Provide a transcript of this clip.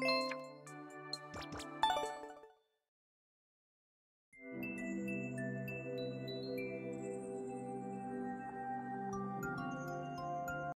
you